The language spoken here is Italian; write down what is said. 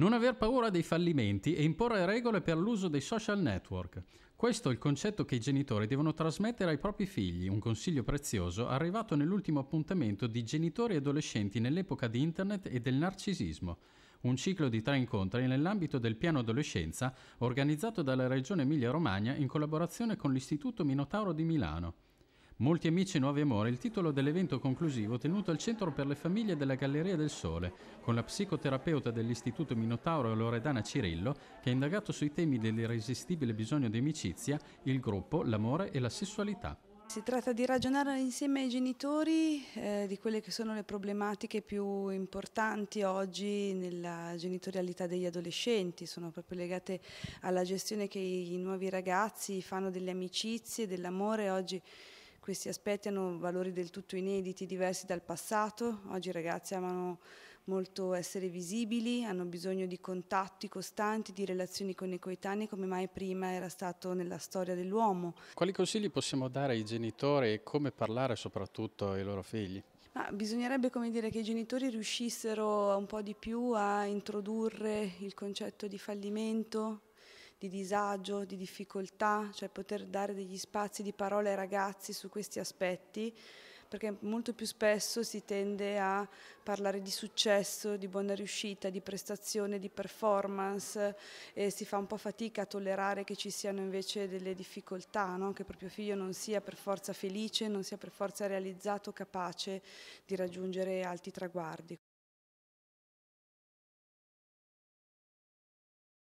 Non aver paura dei fallimenti e imporre regole per l'uso dei social network. Questo è il concetto che i genitori devono trasmettere ai propri figli, un consiglio prezioso arrivato nell'ultimo appuntamento di genitori e adolescenti nell'epoca di internet e del narcisismo. Un ciclo di tre incontri nell'ambito del piano adolescenza organizzato dalla Regione Emilia-Romagna in collaborazione con l'Istituto Minotauro di Milano. Molti amici e nuovi amori, il titolo dell'evento conclusivo tenuto al centro per le famiglie della Galleria del Sole, con la psicoterapeuta dell'Istituto Minotauro Loredana Cirillo, che ha indagato sui temi dell'irresistibile bisogno di amicizia, il gruppo, l'amore e la sessualità. Si tratta di ragionare insieme ai genitori eh, di quelle che sono le problematiche più importanti oggi nella genitorialità degli adolescenti, sono proprio legate alla gestione che i nuovi ragazzi fanno delle amicizie, dell'amore oggi questi aspetti hanno valori del tutto inediti, diversi dal passato. Oggi i ragazzi amano molto essere visibili, hanno bisogno di contatti costanti, di relazioni con i coetanei come mai prima era stato nella storia dell'uomo. Quali consigli possiamo dare ai genitori e come parlare soprattutto ai loro figli? Ma bisognerebbe dire, che i genitori riuscissero un po' di più a introdurre il concetto di fallimento, di disagio, di difficoltà, cioè poter dare degli spazi di parola ai ragazzi su questi aspetti, perché molto più spesso si tende a parlare di successo, di buona riuscita, di prestazione, di performance e si fa un po' fatica a tollerare che ci siano invece delle difficoltà, no? che proprio figlio non sia per forza felice, non sia per forza realizzato, capace di raggiungere alti traguardi.